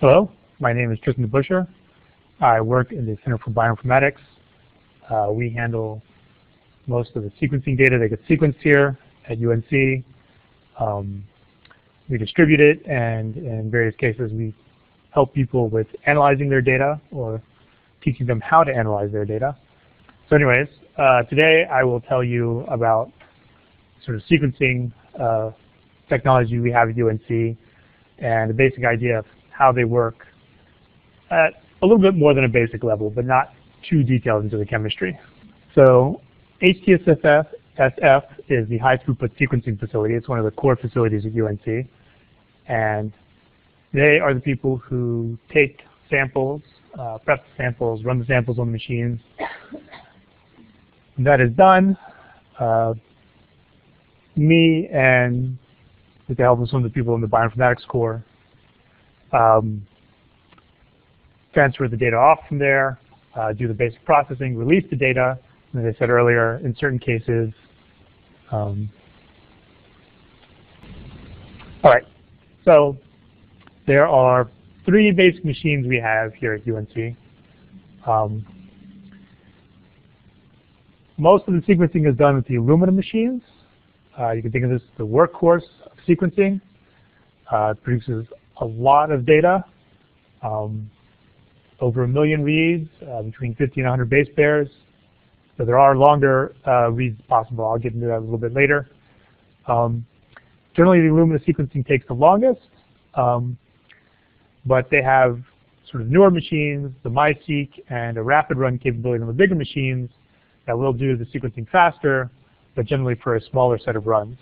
Hello, my name is Tristan Buysscher. I work in the Center for Bioinformatics. Uh, we handle most of the sequencing data that gets sequenced here at UNC. Um, we distribute it, and in various cases, we help people with analyzing their data or teaching them how to analyze their data. So anyways, uh, today I will tell you about sort of sequencing uh, technology we have at UNC and the basic idea of how they work at a little bit more than a basic level, but not too detailed into the chemistry. So HTSFF SF is the high throughput sequencing facility. It's one of the core facilities at UNC. And they are the people who take samples, uh, prep the samples, run the samples on the machines. When that is done, uh, me and with the help of some of the people in the bioinformatics core, um, transfer the data off from there, uh, do the basic processing, release the data, and as I said earlier, in certain cases, um, all right, so there are three basic machines we have here at UNC. Um, most of the sequencing is done with the Illumina machines. Uh, you can think of this as the workhorse of sequencing. Uh, it produces a lot of data, um, over a million reads, uh, between 50 and 100 base pairs. So there are longer uh, reads possible. I'll get into that a little bit later. Um, generally, the Illumina sequencing takes the longest, um, but they have sort of newer machines, the MiSeq, and a rapid run capability on the bigger machines that will do the sequencing faster, but generally for a smaller set of runs.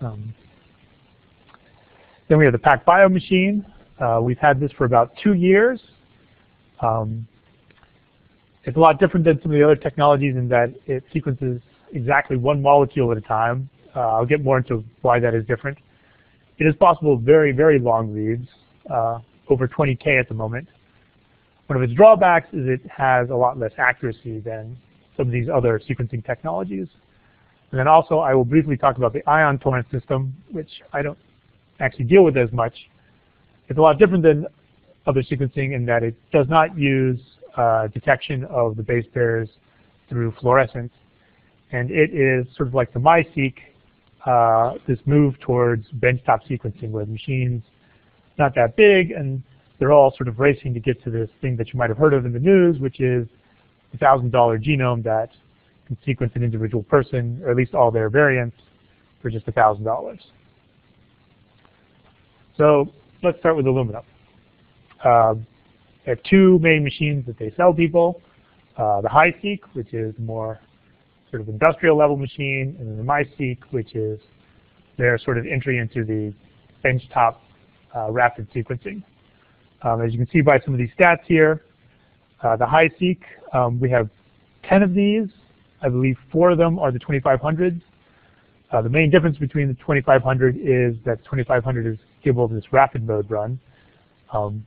Um, then we have the PacBio machine. Uh, we've had this for about two years. Um, it's a lot different than some of the other technologies in that it sequences exactly one molecule at a time. Uh, I'll get more into why that is different. It is possible very, very long reads, uh, over 20K at the moment. One of its drawbacks is it has a lot less accuracy than some of these other sequencing technologies. And then also I will briefly talk about the ion torrent system, which I don't actually deal with as much. It's a lot different than other sequencing in that it does not use uh, detection of the base pairs through fluorescence. And it is sort of like the MiSeq, uh, this move towards benchtop sequencing where the machine's not that big and they're all sort of racing to get to this thing that you might have heard of in the news, which is the $1,000 genome that can sequence an individual person, or at least all their variants, for just $1,000. So let's start with Illumina. Uh, they have two main machines that they sell people. Uh, the HiSeq, which is more sort of industrial level machine, and then the MiSeq, which is their sort of entry into the benchtop uh, rapid sequencing. Um, as you can see by some of these stats here, uh, the HiSeq, um, we have 10 of these. I believe four of them are the 2500s. Uh, the main difference between the 2500 is that 2500 is capable of this rapid mode run. Um,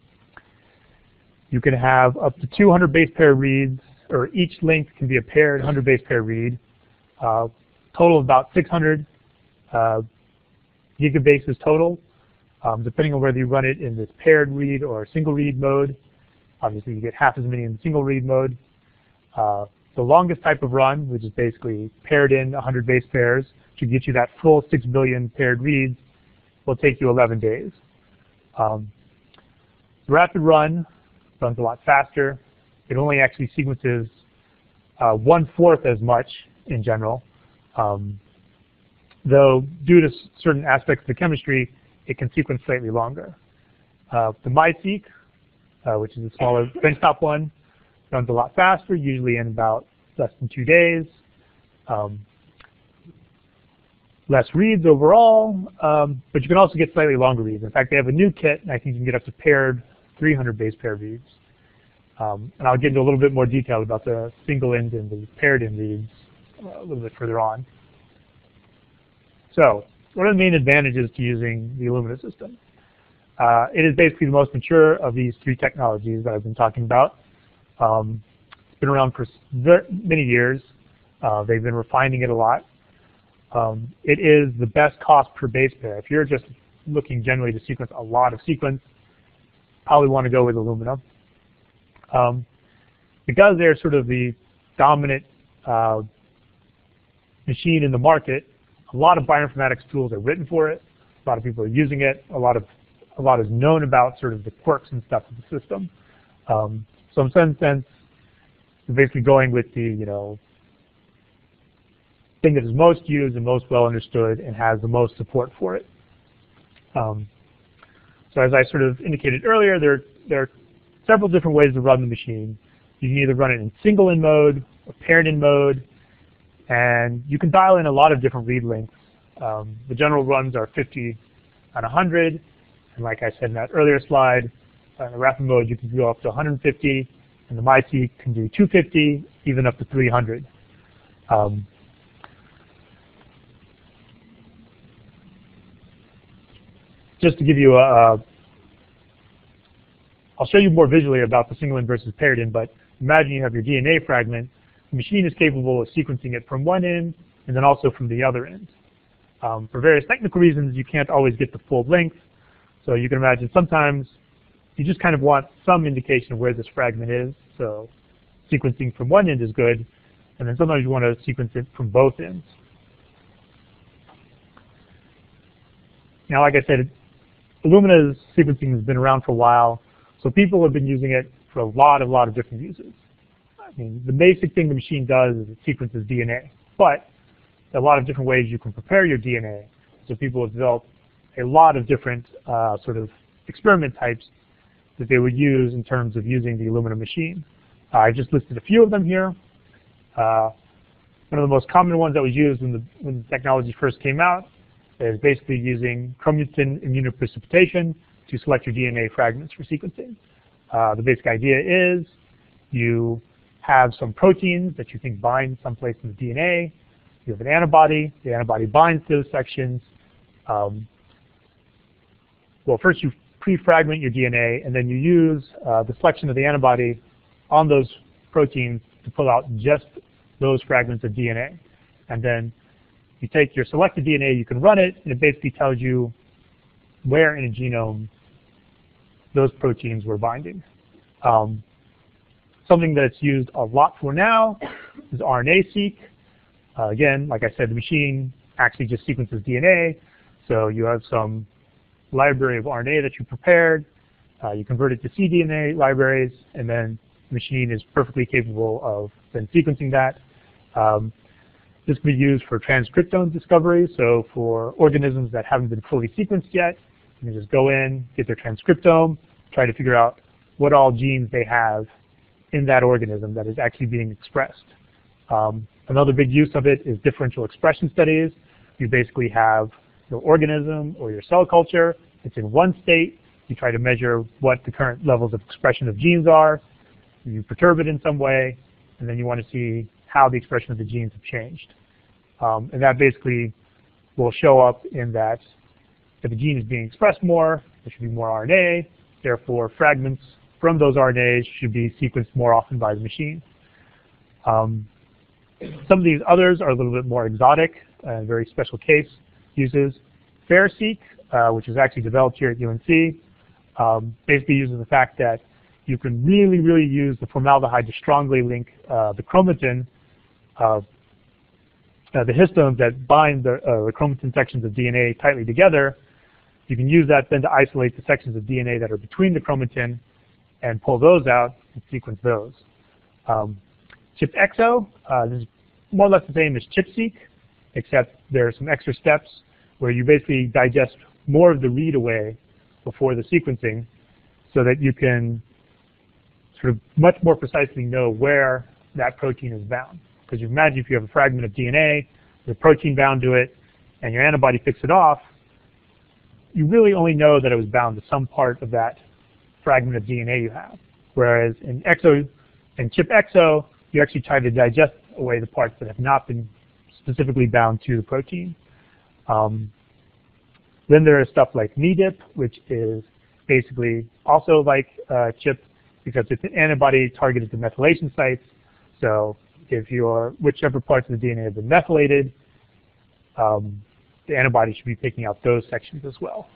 you can have up to 200 base pair reads, or each link can be a paired 100 base pair read. Uh, total of about 600 uh, gigabases total, um, depending on whether you run it in this paired read or single read mode. Obviously, you get half as many in the single read mode. Uh, the longest type of run, which is basically paired in 100 base pairs, to get you that full 6 billion paired reads, will take you 11 days. Um, rapid run runs a lot faster. It only actually sequences uh, one-fourth as much in general. Um, though due to certain aspects of the chemistry, it can sequence slightly longer. Uh, the MiSeq, uh, which is a smaller benchtop one, runs a lot faster, usually in about less than two days. Um, less reads overall, um, but you can also get slightly longer reads. In fact, they have a new kit, and I think you can get up to paired 300 base pair reads. Um, and I'll get into a little bit more detail about the single end and the paired end reads uh, a little bit further on. So, what are the main advantages to using the Illumina system? Uh, it is basically the most mature of these three technologies that I've been talking about. Um, it's been around for many years. Uh, they've been refining it a lot. Um, it is the best cost per base pair. If you're just looking generally to sequence a lot of sequence, probably want to go with Illumina. Um, because they're sort of the dominant uh, machine in the market, a lot of bioinformatics tools are written for it. A lot of people are using it. A lot of a lot is known about sort of the quirks and stuff of the system. Um, so in some sense, basically going with the you know thing that is most used and most well understood and has the most support for it. Um, so as I sort of indicated earlier, there, there are several different ways to run the machine. You can either run it in single in mode or paired in mode, and you can dial in a lot of different read lengths. Um, the general runs are 50 and 100, and like I said in that earlier slide, uh, in the rapid mode you can go up to 150, and the MiSeq can do 250, even up to 300. Um, just to give you a, a I'll show you more visually about the single in versus paired in, but imagine you have your DNA fragment. The machine is capable of sequencing it from one end and then also from the other end. Um, for various technical reasons, you can't always get the full length. So you can imagine sometimes you just kind of want some indication of where this fragment is. So sequencing from one end is good. And then sometimes you want to sequence it from both ends. Now, like I said, Illumina's sequencing has been around for a while, so people have been using it for a lot, a lot of different uses. I mean, the basic thing the machine does is it sequences DNA, but a lot of different ways you can prepare your DNA. So people have developed a lot of different uh, sort of experiment types that they would use in terms of using the Illumina machine. Uh, I just listed a few of them here. Uh, one of the most common ones that was used when the, when the technology first came out is basically using chromatin immunoprecipitation to select your DNA fragments for sequencing. Uh, the basic idea is you have some proteins that you think bind someplace in the DNA. You have an antibody. The antibody binds to those sections. Um, well, first you pre-fragment your DNA, and then you use uh, the selection of the antibody on those proteins to pull out just those fragments of DNA. And then you take your selected DNA, you can run it, and it basically tells you where in a genome those proteins were binding. Um, something that's used a lot for now is RNA-seq. Uh, again, like I said, the machine actually just sequences DNA, so you have some library of RNA that you prepared, uh, you convert it to cDNA libraries, and then the machine is perfectly capable of then sequencing that. Um, this can be used for transcriptome discovery, so for organisms that haven't been fully sequenced yet, you can just go in, get their transcriptome, try to figure out what all genes they have in that organism that is actually being expressed. Um, another big use of it is differential expression studies. You basically have your organism or your cell culture. It's in one state. You try to measure what the current levels of expression of genes are. You perturb it in some way, and then you want to see how the expression of the genes have changed. Um, and that basically will show up in that if the gene is being expressed more, there should be more RNA. Therefore, fragments from those RNAs should be sequenced more often by the machine. Um, some of these others are a little bit more exotic, uh, very special case uses. FAIRE-seq, uh, which is actually developed here at UNC, um, basically uses the fact that you can really, really use the formaldehyde to strongly link uh, the chromatin uh, the histones that bind the, uh, the chromatin sections of DNA tightly together, you can use that then to isolate the sections of DNA that are between the chromatin and pull those out and sequence those. Um, ChIP-EXO, uh, this is more or less the same as ChIP-seq, except there are some extra steps where you basically digest more of the read away before the sequencing so that you can sort of much more precisely know where that protein is bound. Because you imagine if you have a fragment of DNA, the protein bound to it, and your antibody picks it off, you really only know that it was bound to some part of that fragment of DNA you have. Whereas in exo and ChIP-EXO, you actually try to digest away the parts that have not been specifically bound to the protein. Um, then there is stuff like MeDip, which is basically also like uh, ChIP because it's an antibody targeted to methylation sites. So if your whichever parts of the DNA have been methylated, um, the antibody should be picking out those sections as well.